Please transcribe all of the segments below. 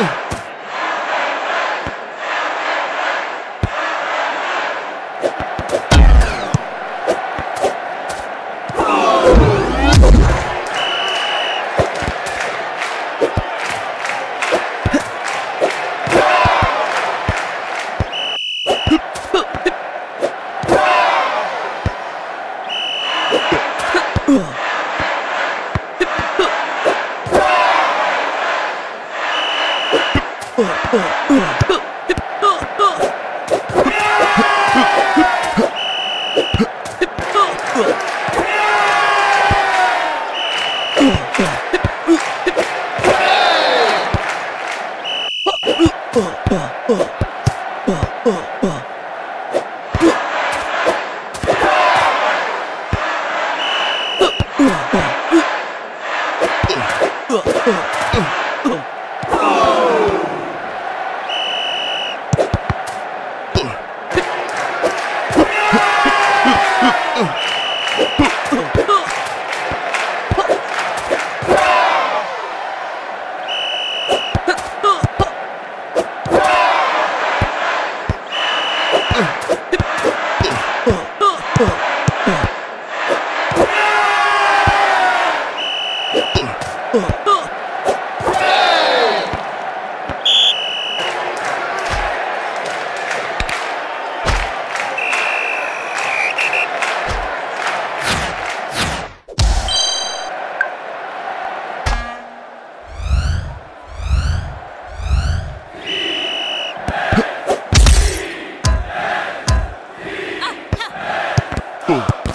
Yeah. الآن.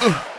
Boom.